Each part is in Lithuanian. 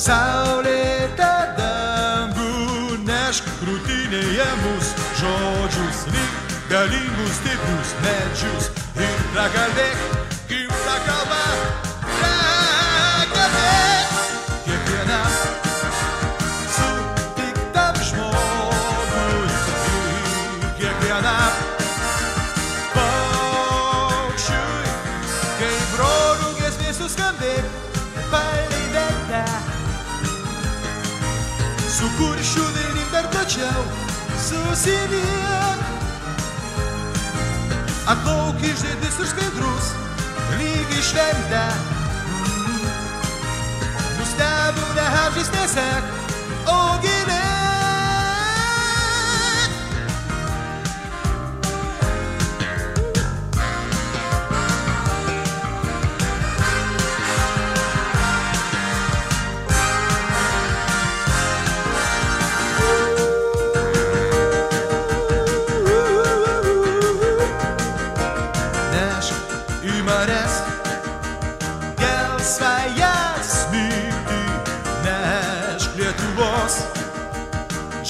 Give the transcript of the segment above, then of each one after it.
Saulėta dangų nešk krūtinėje mus žodžius lyg galingus stiprius medžius ir prakalbėk gimta kalba. Prakalbėk kiekvienam sutiktam žmogui, kiekvienam. suskambėk, palei veidą. Su kuršių vilnim dar plačiau susiliek. Atlauk išdėdis ir skaidrus, lygiai šventę. Nustebinę amžiais nesek, o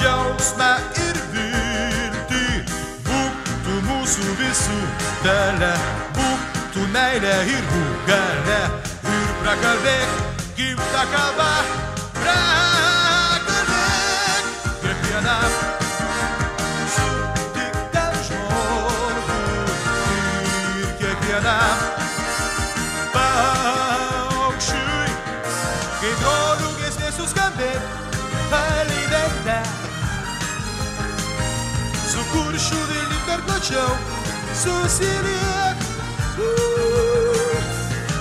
džiaugsmą ir viltį. Būk tu mūsų visų dalė, būk tu meilė ir būk gale. Ir prakalbėk gimtą kalbą, prakalbėk kiekvienam paukščiui, kai brolių giesmė suskambėt, kuršių vilnim dar plačiau susiliek.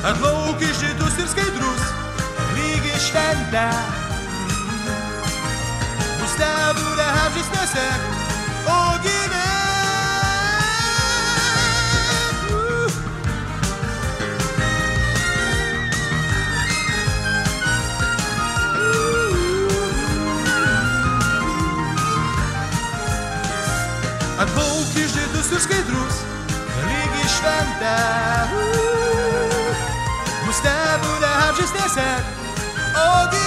Atlauk išdidus ir skaidrus, lygiai šventę. Nustebinę amžiais nesek, atbauk išdidus ir skaidrus, lygi šventę. Nustebinę amžiais nesek, ogi